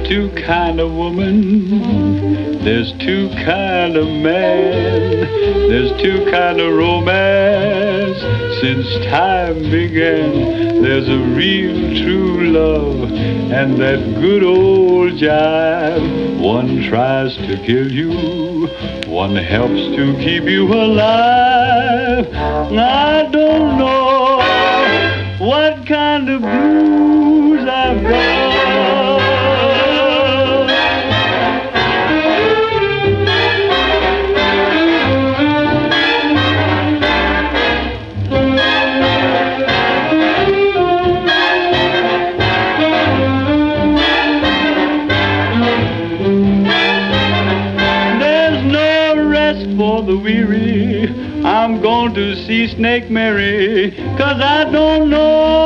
There's two kind of woman. There's two kind of man. There's two kind of romance. Since time began, there's a real true love and that good old jive. One tries to kill you, one helps to keep you alive. I don't know what kind of blues rest for the weary. I'm going to see Snake Mary, cause I don't know